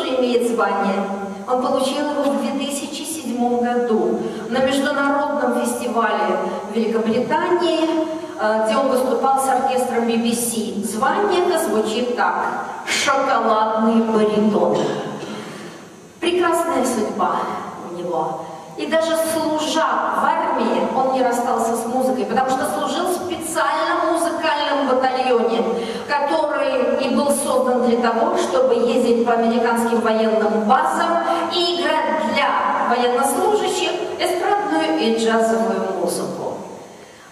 тоже имеет звание. Он получил его в 2007 году на международном фестивале в Великобритании, э, где он выступал с оркестром BBC. Звание это звучит так – «Шоколадный баритон». Прекрасная судьба у него. И даже служа в армии, он не расстался с музыкой, потому что служил в специальном музыкальном батальоне, который и был создан для того, чтобы ездить по американским военным базам и играть для военнослужащих эстрадную и джазовую музыку.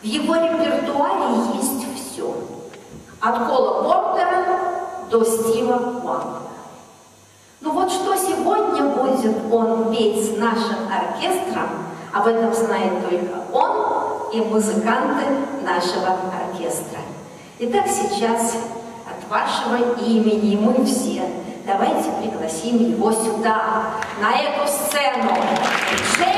В его репертуаре есть все. От Кола Портера до Стива Уанга. Ну вот что сегодня будет он петь с нашим оркестром, об этом знает только он и музыканты нашего оркестра. Итак, сейчас от вашего имени мы все давайте пригласим его сюда, на эту сцену. Джейми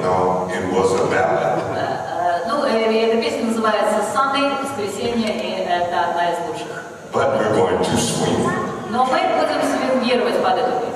it was a ballad. Э, э, ну, э, эта песня называется «Sunday», «Воскресенье», и это одна из лучших. But we're going to swing. Но мы будем свингировать под эту песню.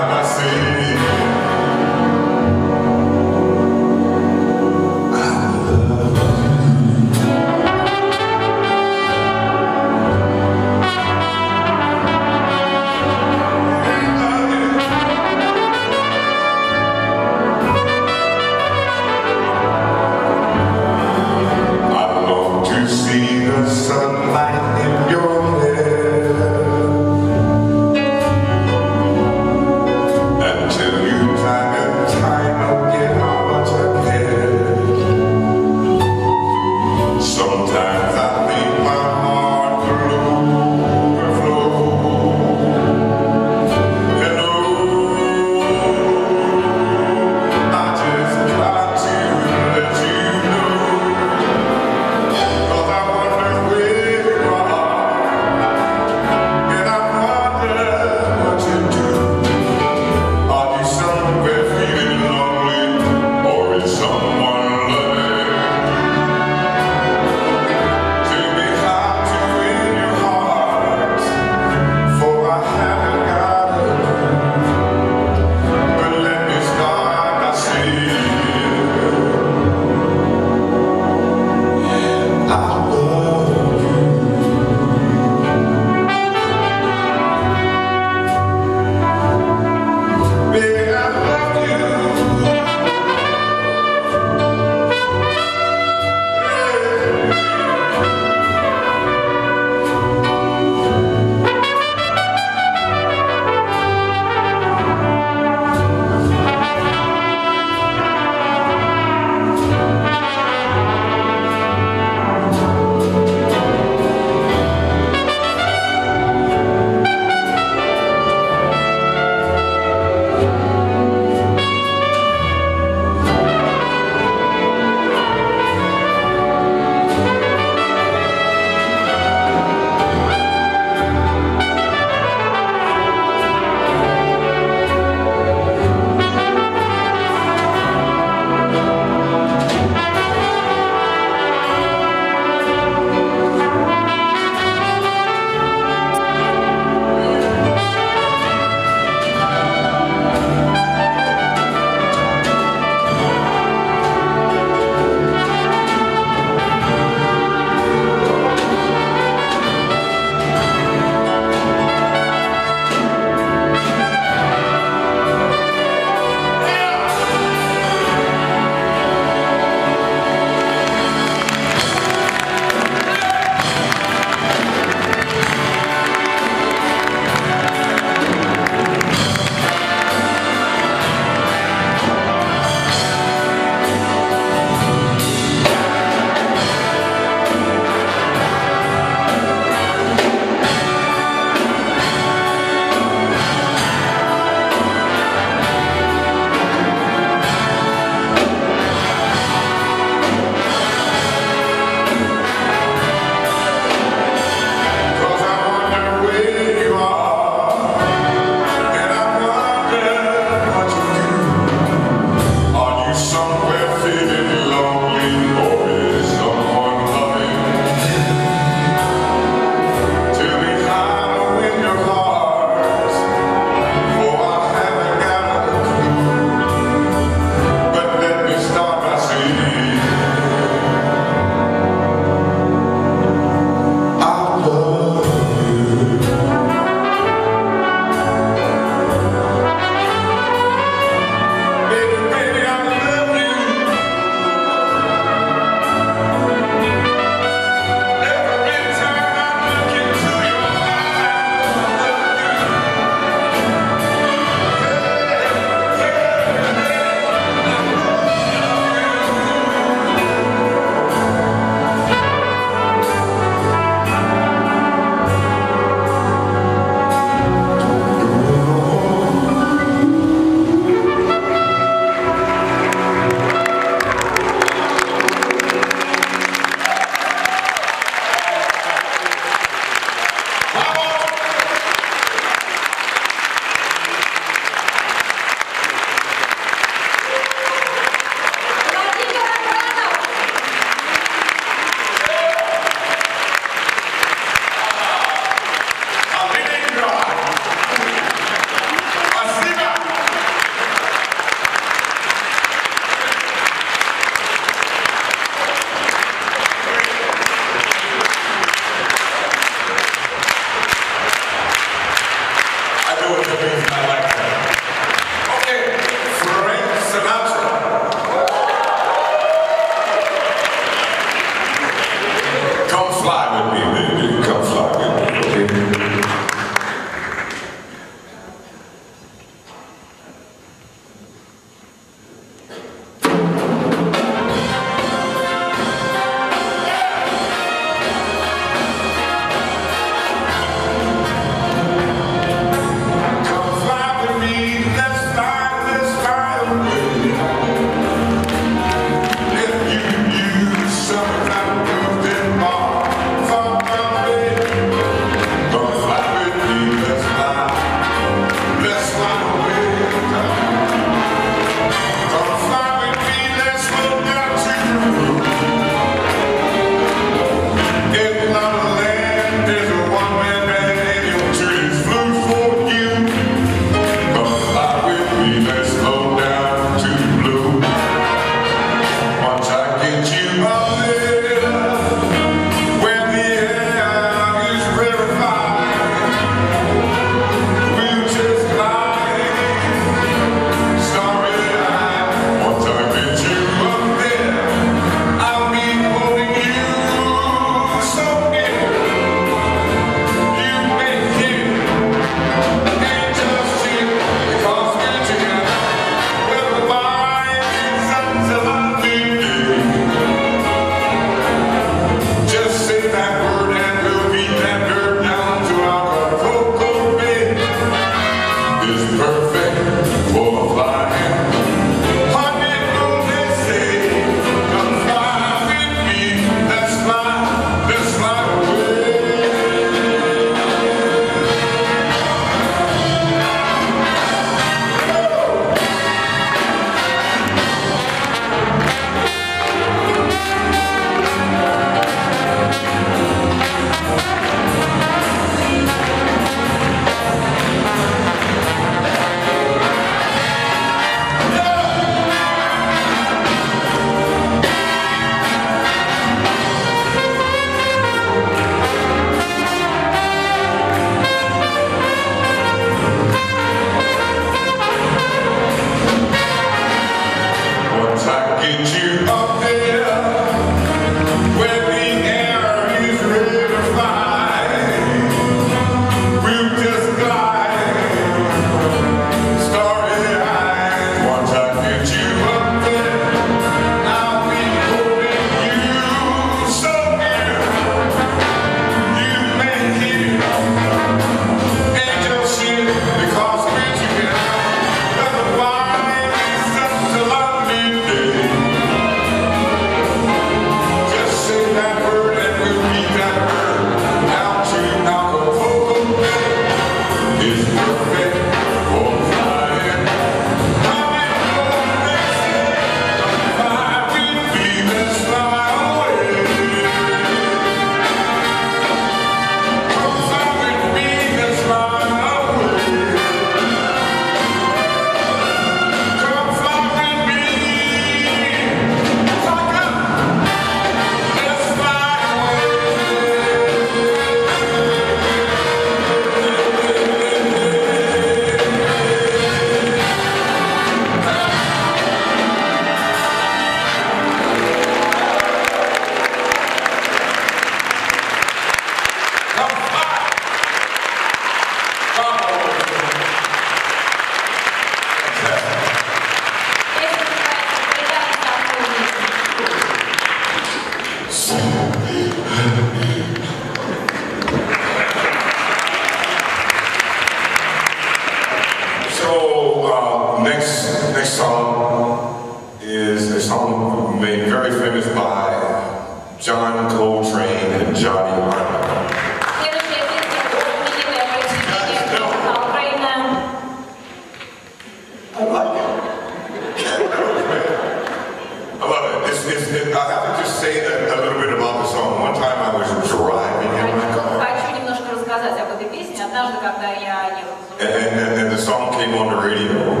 came on the radio.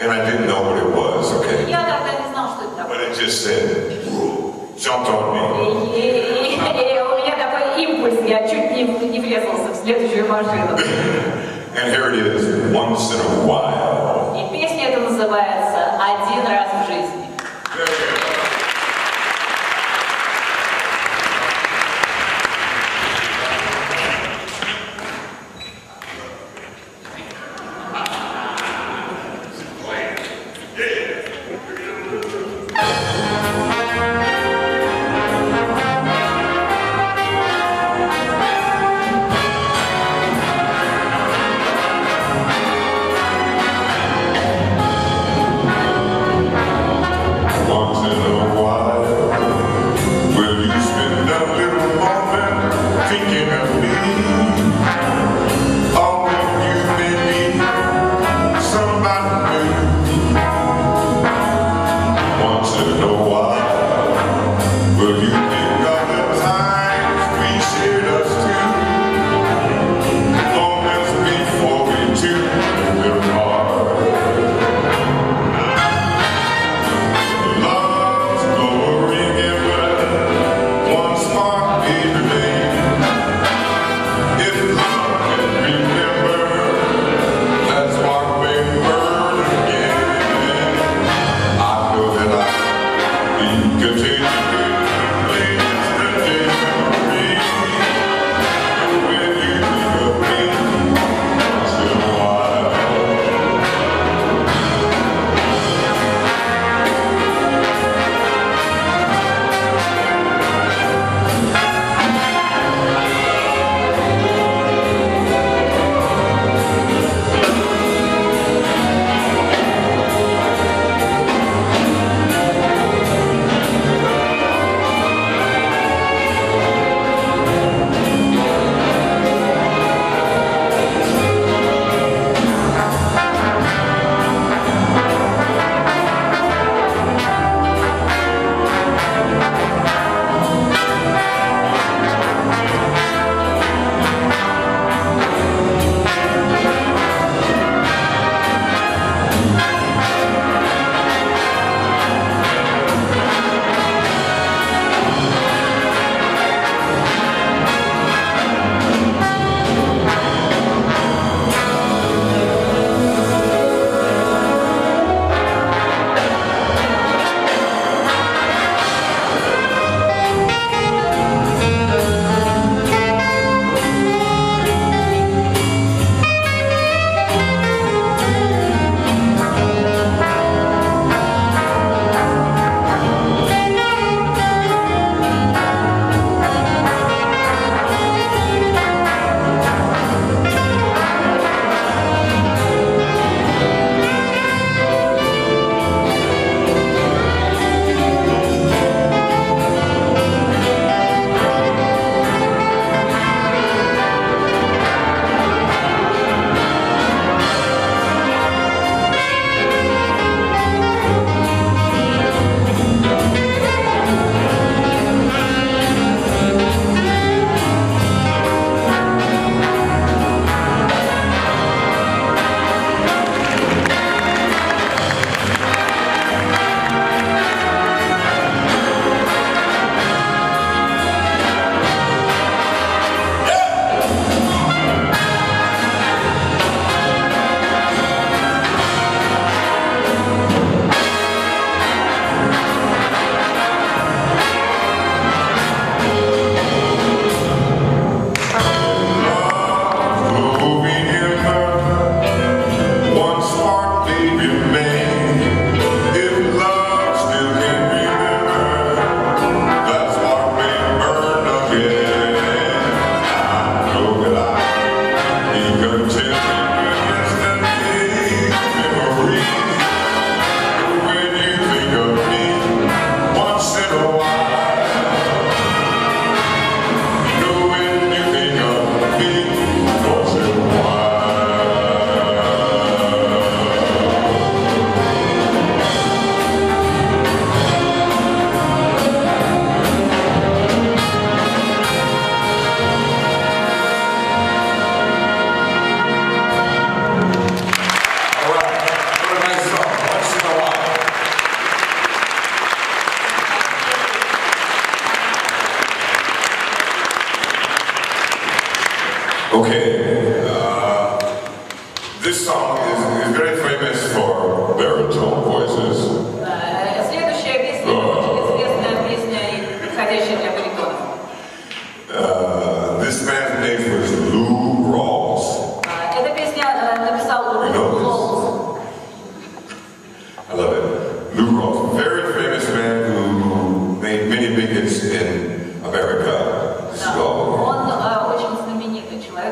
And I didn't know what it was, okay? But it just said, jumped on me. and here it is, once in a while.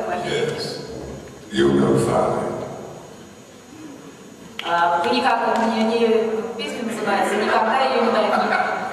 болезнь. You'll go fine. Вы никак, у меня не, песня называется «Никогда ее не дадим».